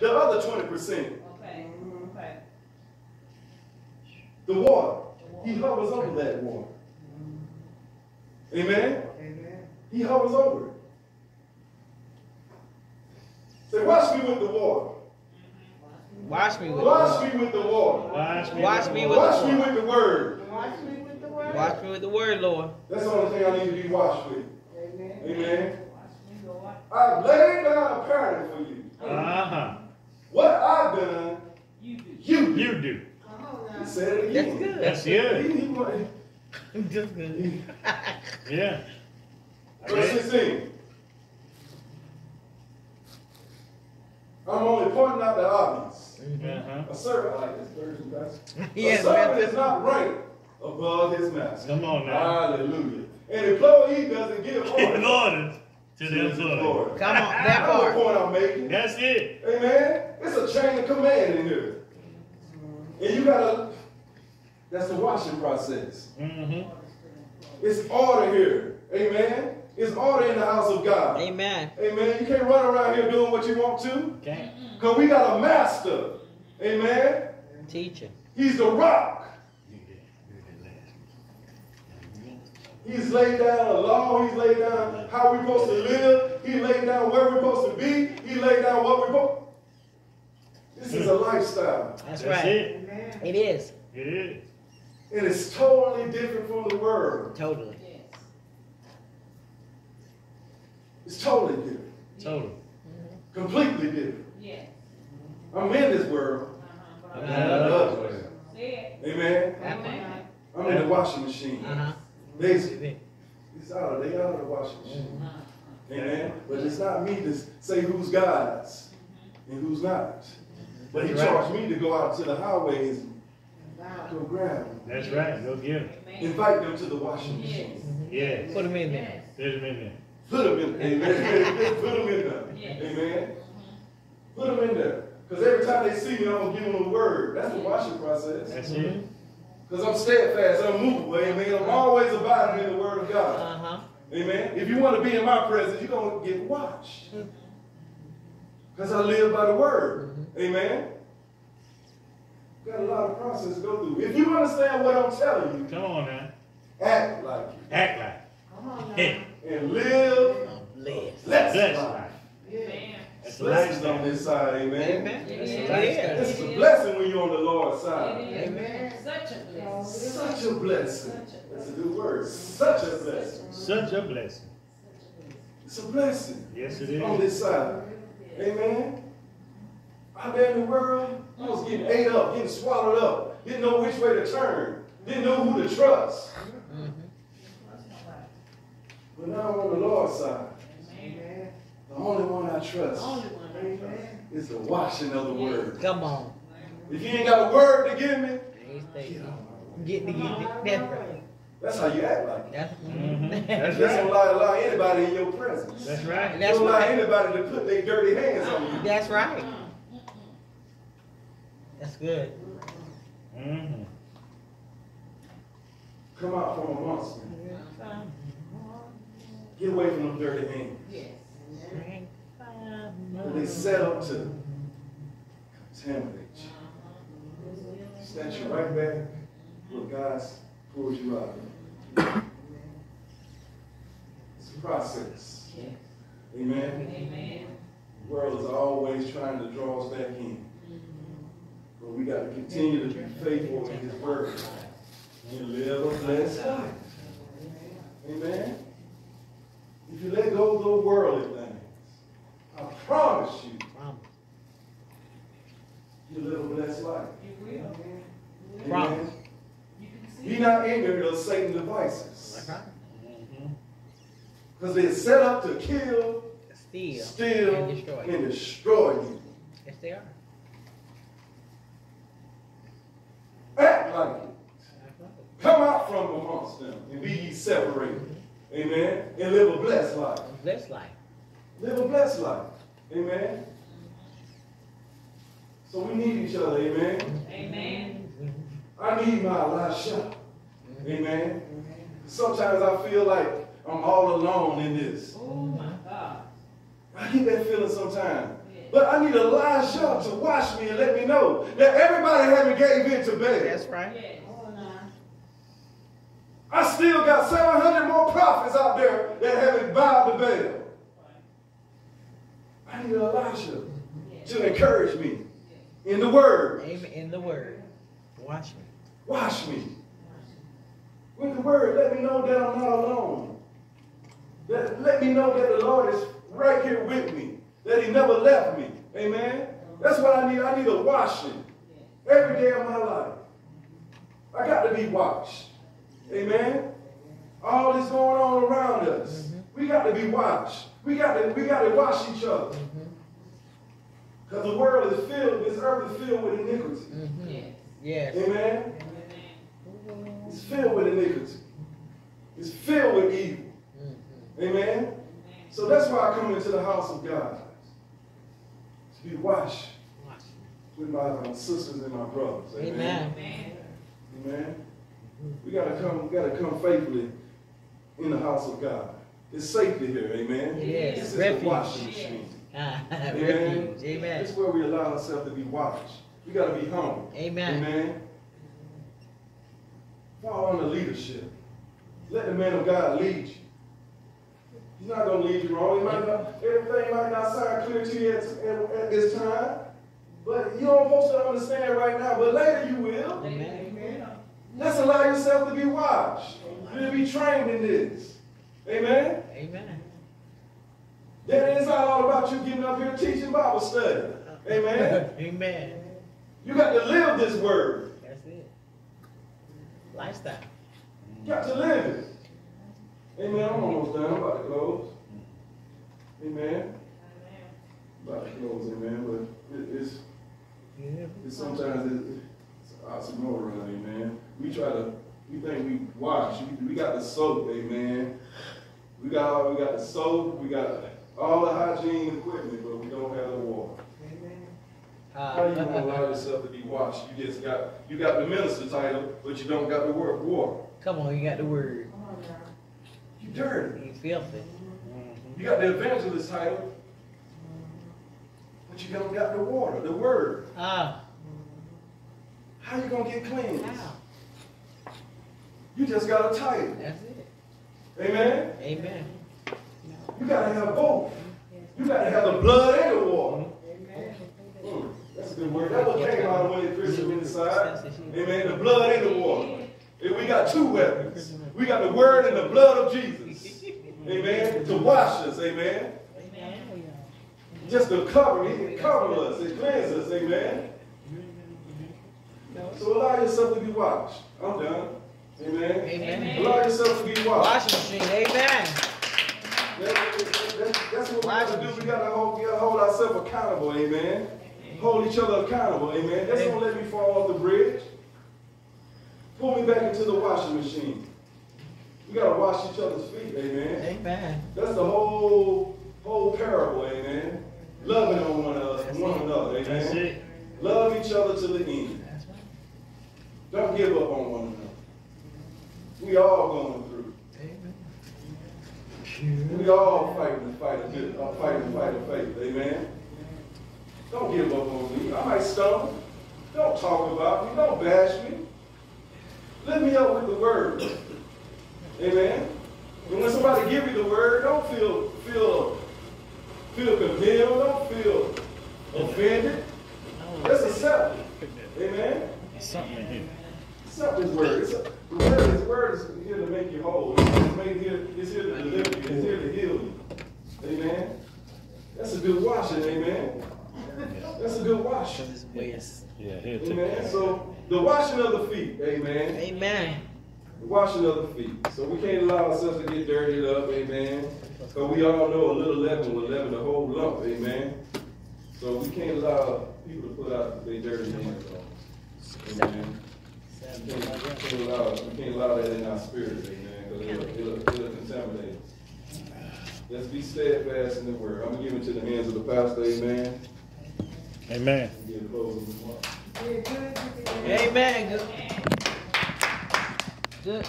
the other 20%. Okay. Okay. The water. He hovers over that water. Amen? Amen. He hovers over it. Say, wash me with the water. Wash me with the Wash word. me with the water. Wash me. Wash with me the with- water. Wash me with the word. Wash me with the word. Wash me with the word, Lord. That's the only thing I need to be washed with. Amen. Amen. Watch me, Lord. I've laid down a pattern for you. Uh-huh. What I've done, You do. you do. You do. Come on He now. said it That's again. good. That's good. He, he, wanted- Just good. Yeah. Verse 16. I'm only pointing out the obvious. Uh-huh. A servant, like this version, Pastor. Yes, a servant is not ranked above his master. Come on now. Hallelujah. An employee doesn't give Give orders orders to to the his employer. Come on, that That's the point I'm making. That's it. Amen. It's a chain of command in here. And you gotta, that's the washing process. Mm-hmm. It's order here. Amen. It's order in the house of God. Amen. Amen. You can't run around here doing what you want to. Okay. Because we got a master. Amen. Teacher. He's the rock. You did. You did last. He's laid down a law. He's laid down how we're supposed to live. He laid down where we're supposed to be. He laid down what we're supposed This is a lifestyle. That's, That's right. it. Amen. It is. It is. And it's totally different from the world. Totally. Yes. It's totally different. Total. Completely different. Yes. I'm in this world. Uh-huh. I'm But not I'm in the world. Say it. Amen. Come on now. I'm in the washing machine. Uh-huh. They, it's out of, they out of the washing machine. Uh-huh. Amen. But it's not me to say who's God's and who's not. But he right. charged me to go out to the highways and Wow. go grab them. That's right. Go get him. Amen. Invite them to the washing Yes. machine. Yes. Put them in there. Put him in there. Put them in there. Amen. Put them in there. Yes. Amen. Put them in there. Because every time they see me, I'm going to give them a word. That's the washing process. That's it. Because I'm steadfast, unmovable. Amen. I'm always abiding in the word of God. Uh-huh. Amen. If you want to be in my presence, you're going to get washed. Because I live by the word. Amen. Got a lot of process to go through. If you understand what I'm telling you, Come on now. act like it. Act like. Come on now. And live Blessed. blessed Blessed life. life. Yeah. Amen. That's the Blessings on lifestyle. this side, amen. Amen. It is. It This is a blessing when you're on the Lord's side. is. Amen. Such a blessing. Such a blessing. That's a good word. Such a blessing. Such a blessing. It's a blessing Yes, it is. on this side. Amen. Out there in the world, I was getting ate up, getting swallowed up. Didn't know which way to turn. Didn't know who to trust. Mhm. But now I'm on the Lord's side. Amen. The only one I trust Only one I trust. Amen. is the washing of the word. Come on. If you ain't got a word to give me, Ain't stay- Get to get it. That's right. that's how you act like it. That's, Mhm. that's That's Just don't right. lie, allow anybody in your presence. That's right. That's don't allow right. anybody to put their dirty hands on you. That's right. That's good. Mm-hmm. Come out from amongst them. Get away from them dirty hands. Yes. They set up to contaminate you. Snatch you right back where God's pulled you out. It's a process. Yes. Amen. Amen. The world is always trying to draw us back in. But we got to continue to be faithful in His word and live a blessed life. Amen. If you let go of the worldly things, I promise you, Promise. you live a blessed life. You will. You will. Promise. You can see. Be not ignorant of Satan's devices. That's right. Mm-hmm. Because they're set up to kill, Steal. steal, And destroy. and destroy you. Yes, they are. Act like it. Come out from amongst them and be ye separated. Amen. And live a blessed life. Blessed life. Live a blessed life. Amen. So we need each other. Amen. Amen. I need my Elisha. Mm-hmm. Amen. Mm-hmm. Sometimes I feel like I'm all alone in this. Oh my God. I get that feeling sometimes. But I need Elijah to watch me and let me know that everybody haven't gave in to Baal. That's right. Yes. I still got 700 more prophets out there that haven't bowed to Baal. I need Elijah to encourage me in the word. Amen. In the word. Watch me. Wash me. With the word, let me know that I'm not alone. Let, let me know that the Lord is right here with me. That he never left me. Amen. That's what I need. I need a washing every day of my life. I got to be washed. Amen. All this going on around us. We got to be washed. We got to, we got to wash each other. Because the world is filled, this earth is filled with iniquity. Mm-hmm. Yes. Amen. It's filled with iniquity. It's filled with evil. Mm-hmm. Amen. So that's why I come into the house of God. To be washed Watch with my um, sisters and my brothers. me. Amen. Amen. Amen. We gotta come, we gotta come faithfully in the house of God. It's safety here, amen. Yes. This is Refuge. the washing machine. Ah, Amen. Refuge. This Amen. is where we allow ourselves to be washed. We gotta be humble. Amen. Amen. Follow under leadership. Let the man of God lead you. He's not going to lead you wrong. He might not, everything might not sound clear to you at, at, at this time. But you don't supposed to understand right now, but later you will. Amen. Let's allow yourself to be watched. washed. To be trained in this. Amen. Amen. Then it's not all about you getting up here teaching Bible study. Amen. Amen. You got to live this word. That's it. Lifestyle. You got to live it. Amen. I'm almost done. I'm about to close. Amen. About to close, amen. But it, it's, it's sometimes it, it's oxymoron, amen. We try to, we think we wash. We, we got the soap, amen. We got all, we got the soap. We got all the hygiene equipment, but we don't have. How you gonna Uh, allow yourself to be washed? You just got, you got the minister title, but you don't got the word water. come on, you got the word. You dirty. You filthy. You got the evangelist title, but you don't got the water, the word. Ah. How you gonna get cleansed? How? You just got a title. That's it. Amen? Amen. You gotta have both. You gotta have the blood and the water. Mm, that's a good word. That what came out when Christian inside. Amen. The blood and the water. And we got two weapons. We got the word and the blood of Jesus. Amen. To wash us. Amen. Just to cover. Can cover us. It cleanses us. Amen. So allow yourself to be washed. I'm done. Amen. Amen. Allow yourself to be washed. Washing machine. Amen. That- that- That's what we gotta do. We gotta hold, hold ourselves accountable, amen. Hold each other accountable, amen. That's gonna let me fall off the bridge. Pull me back into the washing machine. We gotta wash each other's feet, amen. Amen. That's the whole, whole parable, amen. Loving on one another, one another, That's amen. it. Love each other to the end. Right. Don't give up on one another. We all going through. Amen. We all fighting the fight of good, uh, fighting the fight of faith. Amen. Don't give up on me. I might stumble. Don't talk about me. Don't bash me. Lift me up with the word. Amen. And when somebody give you the word, don't feel feel feel condemned. Don't feel offended. Just accept it. Amen. Something in here. Accept His word. It's a, the word. His word is here to make you whole. It's, made here, it's here to deliver you. It's here to heal you. Amen. That's a good washing. Amen. That's a good washing. This ways. Yeah, he'll take Amen. So the washing of the feet. Amen. Amen. The washing of the feet. So we can't allow ourselves to get dirtied up. Amen. Because we all know a little leaven will leaven the whole lump. Amen. So we can't allow people to put out their dirty hands on. us. Amen. We can't, we can't allow, we can't allow that in our spirits, amen, because it'll, it'll, it'll contaminate us. Let's be steadfast in the word. I'm gonna give it to the hands of the pastor, amen. Amen. Give a closing remark. Amen. Good. Good.